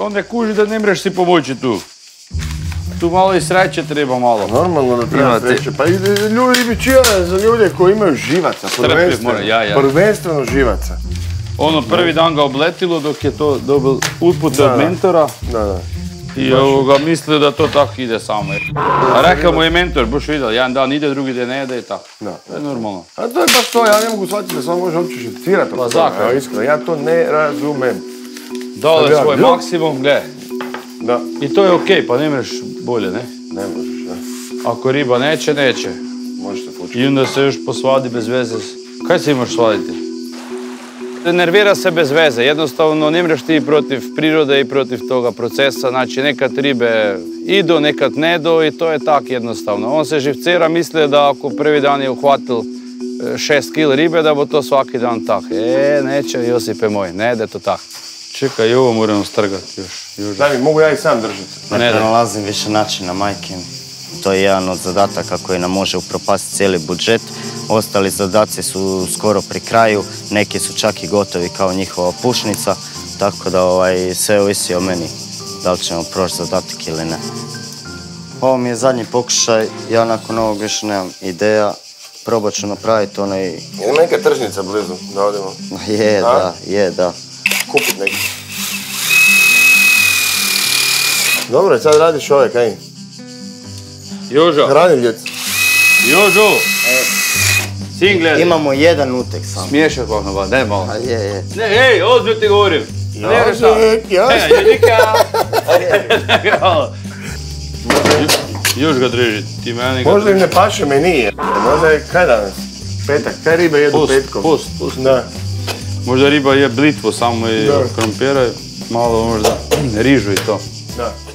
On ne kuži da ne mreš si pomoći tu. Tu malo i sreće treba malo. Normalno da treba Imate. sreće. Pa ljudi bi čija za ljude koji imaju živaca. Prvenstveno, mora, ja, ja. prvenstveno živaca. Ono prvi dan ga obletilo dok je to dobil upute Da, od mentora Da, da. i ovoga mislio da to tako ide samo. A rekao mu je mentor, boš vidjel, jedan dan ide, drugi dan ne ide i tako. Da. To je normalno. A to je baš to, ja ne mogu shvatiti da on može uopće šepcirati. Pa iskreno, ja to ne razumem. Dao je svoj maksimum, gle. Da, I to je okej, pa ne mreš bolje, ne? ne možeš, da. Ako riba neće, neće. Možeš se fučiti. I onda se još posvadi bez veze. Kaj se imaš svaditi? Nervira se bez veze, jednostavno ne mreš ti protiv prirode i protiv toga procesa, znači nekad ribe idu, nekad ne do i to je tak jednostavno. On se živcira, misli da ako prvi dan je uhvatil e, šest kil ribe, da bo to svaki dan tak. E, neće, Josipe moj, ne ide to tak. Čekaj, i ovo moramo strgati još. još. Daj mi, mogu ja i sam držati. Ne Ne da. pronalazim više načina, majke mi. To je jedan od zadataka koji nam može upropasti cijeli budžet. Ostali zadaci su skoro pri kraju, neki su čak i gotovi kao njihova pušnica, tako da ovaj, sve ovisi o meni da li ćemo proći zadatak ili ne. Ovo mi je zadnji pokušaj, ja nakon ovog više nemam ideja. Probat ću napraviti onaj... Je neka tržnica blizu da odemo? Je, A? da, je, da. Kupit neki. Dobro, sad radiš ove, kaj? Jožo, Hraniljac. Jožo! Sin gledaj. Imamo jedan utek samo. Smiješak vam na daj malo. A je, je. Ne, ej, ozbiljno ti govorim. Jožek, Jožek. E. Još ga drži, ti meni ga Možda im ne paše meni, možda je kaj danas? Petak, kaj ribe jedu Pust, petkom? pust, pust. Da. Možda riba je blitvo samo i krompira, malo možda rižu i to. Da.